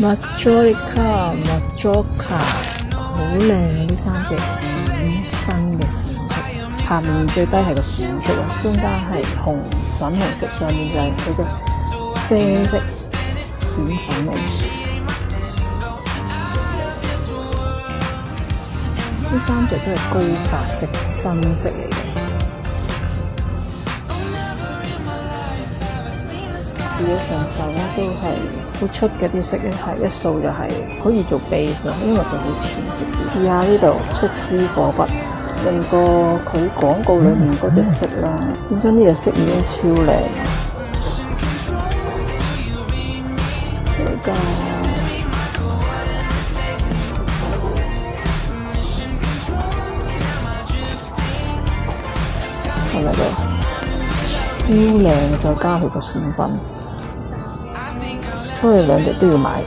Majorica、Majorca，好靚啊！呢三隻淺新嘅閃色，下面最低係個紫色啊，中間係紅粉紅色，上面就係佢嘅啡色閃粉味。呢三隻都係高發色新色嚟嘅。試咗上手咧，都係好出嘅啲色咧，係一掃就係可以做 base 咯，因為佢好淺色。試下呢度出絲火筆，用個佢廣告裏面嗰隻色啦，本身呢隻色已經超靚。再加係咪咧？超靚，再加佢個閃粉。所以兩隻都要買。